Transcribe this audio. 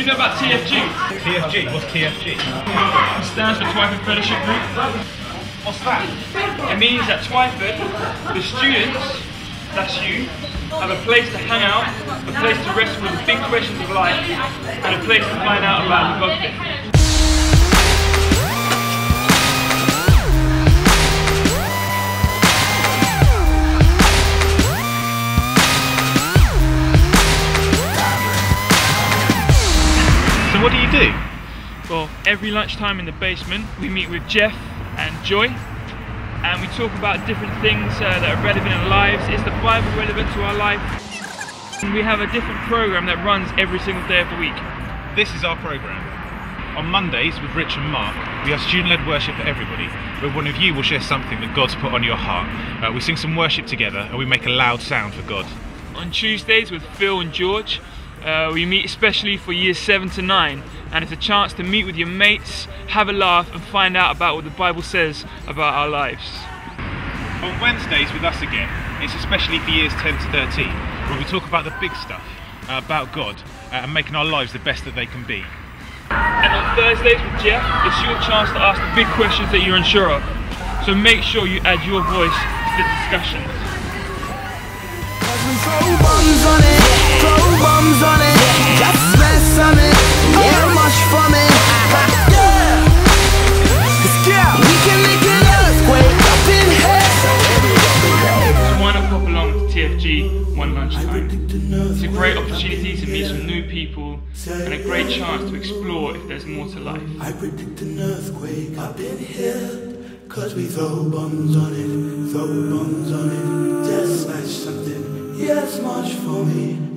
know about TFG? TFG? What's TFG? It stands for Twyford Fellowship Group. What's that? It means that Twyford, the students, that's you, have a place to hang out, a place to wrestle with the big questions of life, and a place to find out about the God what do you do? Well, every lunchtime in the basement, we meet with Jeff and Joy, and we talk about different things uh, that are relevant in our lives. Is the Bible relevant to our life? And we have a different program that runs every single day of the week. This is our programme. On Mondays with Rich and Mark, we have student-led worship for everybody, where one of you will share something that God's put on your heart. Uh, we sing some worship together and we make a loud sound for God. On Tuesdays with Phil and George, uh, we meet especially for years 7 to 9, and it's a chance to meet with your mates, have a laugh, and find out about what the Bible says about our lives. On Wednesdays with us again, it's especially for years 10 to 13, where we talk about the big stuff, uh, about God, uh, and making our lives the best that they can be. And on Thursdays with Jeff, it's your chance to ask the big questions that you're unsure of. So make sure you add your voice to the discussions. It's a great opportunity to meet some new people and a great chance to explore if there's more to life. I predict an earthquake up in here. Cause we throw bombs on it, throw bombs on it. Just smash something, yes, much for me.